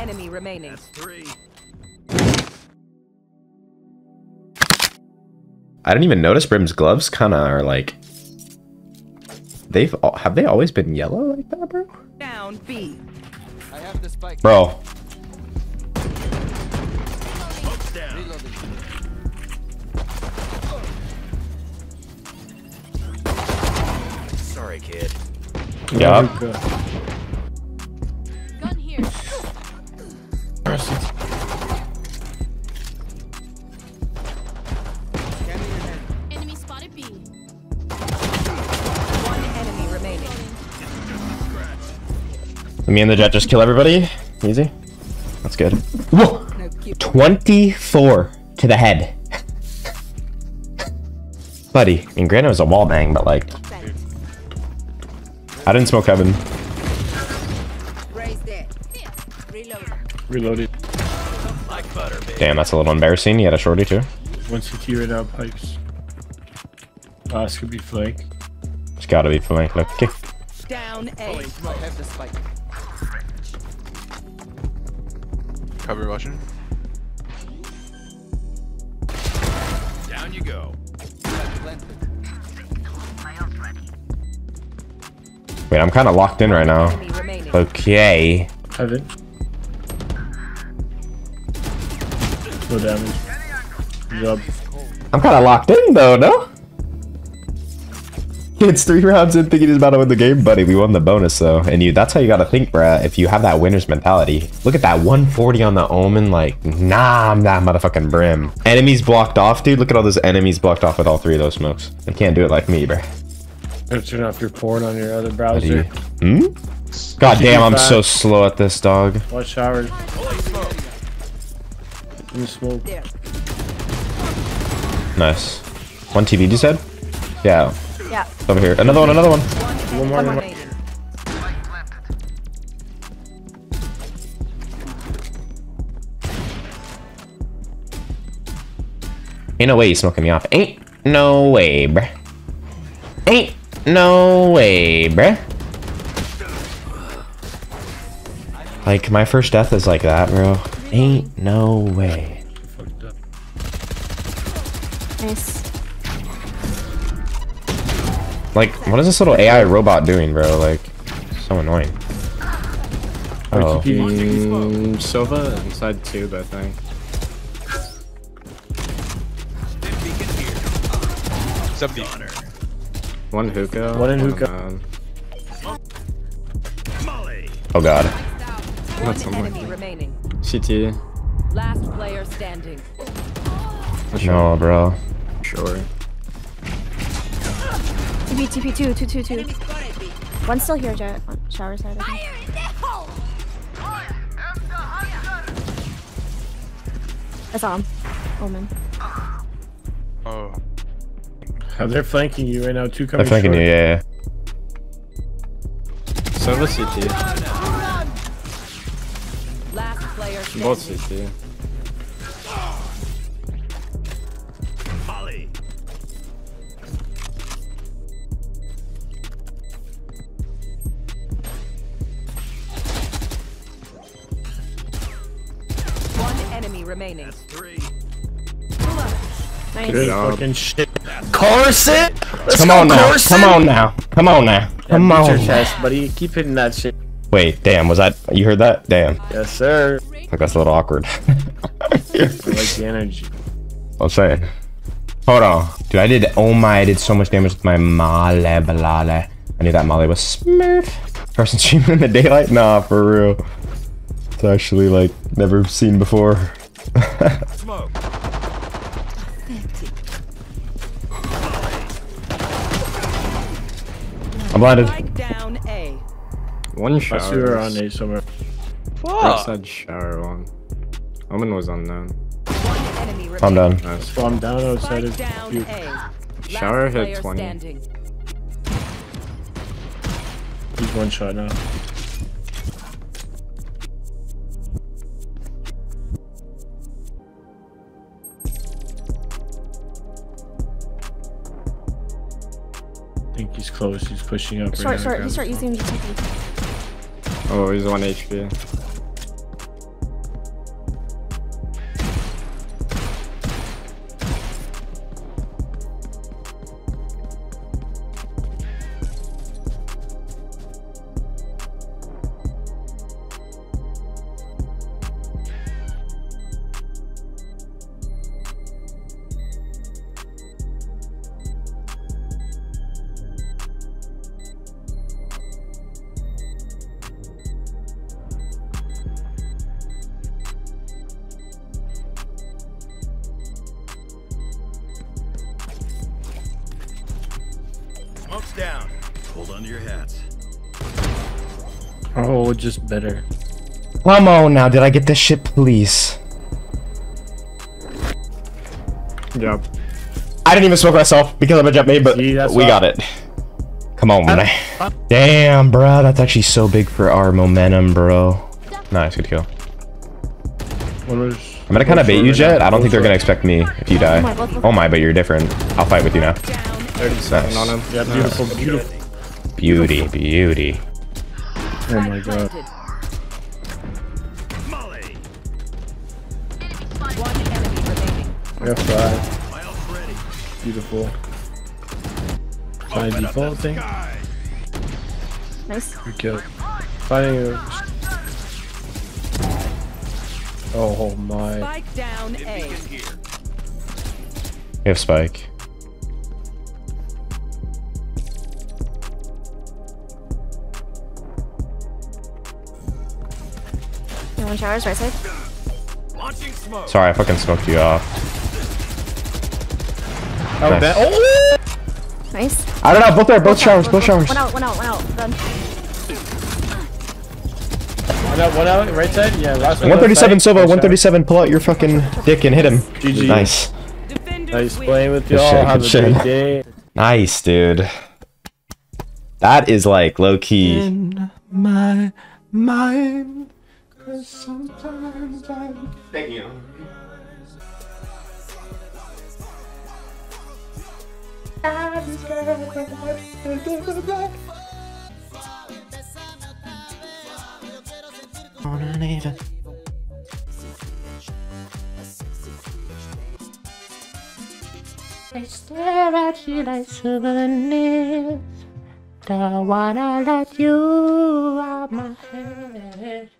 enemy remaining. Three. I didn't even notice Brim's gloves kind of are like. They've have they always been yellow like that, bro? Down B. I have the spike. Bro, Smoke's down. Reloading. Sorry, kid. yeah. Scanning ahead. Enemy spotted B. One enemy remaining. Me and the Jett just kill everybody. Easy. That's good. Whoa! 24 to the head. Buddy. I mean, granted it was a wall bang, but like. I didn't smoke heaven. Raise there. Reload. Reloaded. Like butter. Damn, that's a little embarrassing. You had a shorty too. One CT right now, pipes. Last could be flank. It's gotta be flank. Okay. Down A. I have the spike. Cover Russian. Down you go. Wait, I'm kind of locked in right now. Okay. Heaven. No damage. Good job. I'm kind of locked in though, no? It's three rounds in thinking he's about to win the game, buddy. We won the bonus though, and you—that's how you gotta think, bruh. If you have that winner's mentality, look at that 140 on the Omen. Like, nah, I'm that motherfucking brim. Enemies blocked off, dude. Look at all those enemies blocked off with all three of those smokes. They can't do it like me, bruh. Turn off your porn on your other How do you- browser. Hmm? God damn, I'm so slow at this, dog. Watch showers. In the smoke. There. Nice. One TV, you said? Yeah. Yeah. Over here. Another one, another one. One more. One more. Remaining. Ain't no way he's smoking me off. Ain't no way, bruh. Ain't no way, bruh. Like, my first death is like that, bro. Ain't no way. Nice. Like, what is this little AI robot doing, bro? Like, so annoying. Oh, RTP. Mm, Silva inside tube, I think. Seventy. One hookah. One in hookah. man. Molly. oh god. One That's something. remaining. CT. Last player standing. No, bro. Sure. TP, TP, two, two, two, two. One's still here, Jett. On shower side, I think. I saw him. Omen. Oh. How they're flanking you right now. Two They're coming flanking short. you, yeah, yeah. Silva CT. Last player CT. Molly. One enemy remaining. Three. Nice. Good job. fucking shit. Corset! Come on now. Come on now. Come on now. Come Beat your chest, buddy. Keep hitting that shit. Wait, damn, was that you heard that? Damn. Yes, sir. Like that's a little awkward. I like the energy. I'm saying. Hold on. Dude, I did oh my I did so much damage with my Male Balale. I knew that Molly was Smurf. Person streaming in the daylight? Nah, for real. It's actually like never seen before. Smoke. I'm blinded. Strike down One I shower. see her on A somewhere. Right side shower one. Omen was unknown. One enemy remaining. I'm done. Nice. Well, I'm down outside Strike of you. Shower hit 20. standing. He's one shot now. I think he's close. He's pushing up Short, right short. now. He start using GTP. Oh, he's one HP. Smoke's down. Hold on to your hats. Oh, just better. Come on now, did I get this shit, please? Yep. I didn't even smoke myself because I'm a jet mate, but See, we why- got it. Come on, man. Damn, bro, that's actually so big for our momentum, bro. Nice, good kill. I'm gonna kind of bait you, Jett. I don't think they're gonna expect me if you die. my, both- both- Oh my, but you're different. I'll fight with you now. Down 37 on him. Yeah, beautiful, beautiful. Beauty, beauty. Oh my god. Planted. Molly. One enemy remaining. I got five. My ult's ready. Beautiful. My Open default thing. Nice. Good kill. Finding a. Oh, oh my. Spike down A. We have Spike. You want showers right side? Smoke. Sorry, I fucking smoked you off. Oh, Nice. that. Oh! Nice. I don't know, both there, both showers, both showers. One out, one out, one out. Done. One out, one out, right side? Yeah, last one. 137 left. Silva, 137, pull out your fucking dick and hit him. GG. Nice. Nice win. playing with y'all. shit, Have good a shit. great day. Nice, dude. That is like low key. In my mind. Cause sometimes I. Thank you. I stare at you like souvenirs. Don't wanna let you out my head.